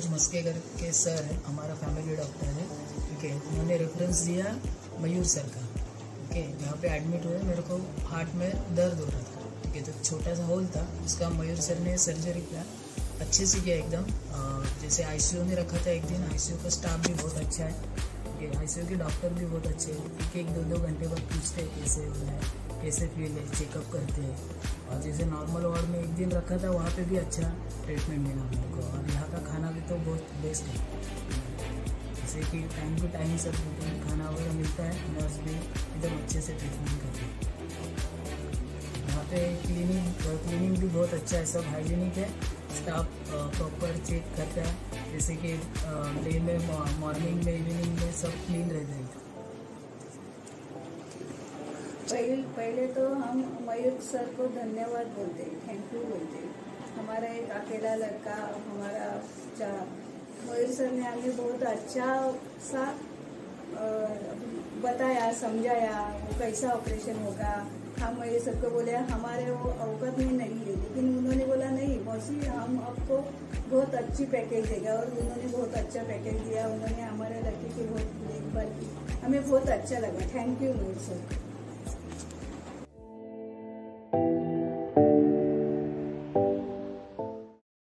के घर के सर है, हमारा फैमिली डॉक्टर है है उन्होंने रेफरेंस दिया मयूर सर का ओके जहाँ पे एडमिट हुए, मेरे को हार्ट में दर्द हो रहा था ठीक है तो छोटा सा होल था, उसका मयूर सर ने सर्जरी किया। अच्छे से किया एकदम जैसे आईसीयू में रखा था एक दिन आईसीयू का स्टाफ भी बहुत अच्छा है आईसीयू के डॉक्टर भी बहुत अच्छे हैं। एक एक दो दो घंटे बाद पूछते हैं कैसे हो है, कैसे फील है चेकअप करते हैं। और जैसे नॉर्मल वार्ड में एक दिन रखा था, वहाँ पे भी अच्छा ट्रीटमेंट मिला मेरे को। और यहाँ तो बहुत बेस्ट है। जैसे कि टाइम टू टाइम सब खाना वगैरह मिलता है नर्स भी एकदम अच्छे से ट्रीटमेंट करते हैं। यहाँ पे क्लीनिंग क्लीनिंग भी बहुत अच्छा है, सब हाइजीनिक है। स्टाफ प्रॉपर चेक करता है। जैसे कि डे में मॉर्निंग में इवनिंग में सब क्लीन रहता है। पहले पहले तो हम मयूर सर को धन्यवाद बोलते बोलते हमारा एक अकेला लड़का हमारा मयूर सर ने हमें बहुत अच्छा सा बताया, समझाया, वो कैसा ऑपरेशन होगा। हम ये सबको बोले, हमारे वो अवगत में नहीं है, लेकिन उन्होंने बोला, नहीं, मौसी, हम आपको बहुत अच्छी पैकेज देगा। और उन्होंने बहुत अच्छा पैकेज दिया। उन्होंने हमारे लड़के की बहुत देखभाल की। हमें बहुत अच्छा लगा। Thank you more sir.